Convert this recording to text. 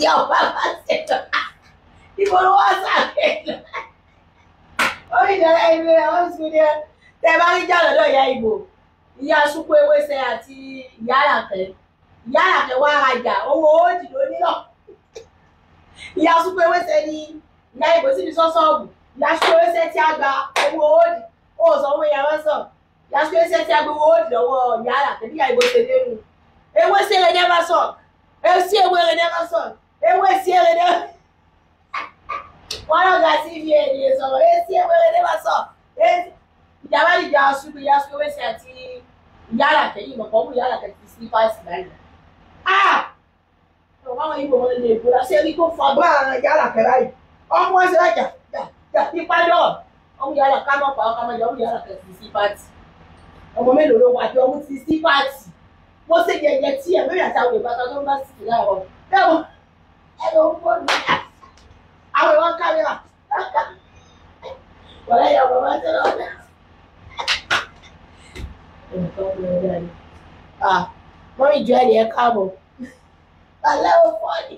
ìyá ọba bá lọ ìbò ló wá sàkè lọ orí ìdára ìwé àwọn ìṣúná tẹ bá rí jà lọ́dọ̀ ìyá ìbò ìyá sùpọ̀ ewéṣẹ àti ìyá àlàkẹ́ ìyá àlàkẹ́ wá rajà owó òdì ló nílò ìyá sùpọ̀ ewéṣẹ ni ìyá ìbò sì ní sọ́sọ́ọ̀bù ìyá sùpọ̀ ewéṣẹ tí a gba owó òdì ó sọ owó ìyá wọn sọ ìyá sùpọ̀ ewéṣẹ tí a gba owó òdì lọ́wọ́ ìyá àlàkẹ́ bí ìyá ìbò ṣe dé nù ewéṣẹ rẹ ní ẹ bá sọ esi ewé rẹ ní ẹ bá rẹ ní ẹ wọn lọ́gà tv ènìyàn sọ̀rọ̀. Esi ewé rẹ ní ẹ bá sọ ìjàmbá ìjà ṣubú ìyá sùpọ̀ ewéṣẹ àti ìyá àlàkẹ́ yìí mọ̀kàn mú ìyá àlàkẹ́ ti sí fáìsì báyìí. ọ̀pọ̀ àwọn ìbò wọn lè bóra sí ẹni tó fọ agbá ara ìyá àlàkẹ́ báyìí? Ọmọ wọn ṣe láì jà ipa dọ̀ ọmọ ìyá àlàkẹ́ náà pa ọkọ̀ ọmọ ìyá àlàkẹ́ ti sí pàtì ọmọ mélòó ló wà tí ọmọ ti sí pàtì wọ́n ṣe jẹjẹ tí ẹ̀ lórí àtàwọn ìbátan tó ń bá sì wọ́n lẹ́yìn ọmọ wọn tẹ́lẹ̀ ọ̀dà mọ́mí jọ ẹ̀rì ẹ̀ káàbọ̀. Alẹ́ ò fọ́ ni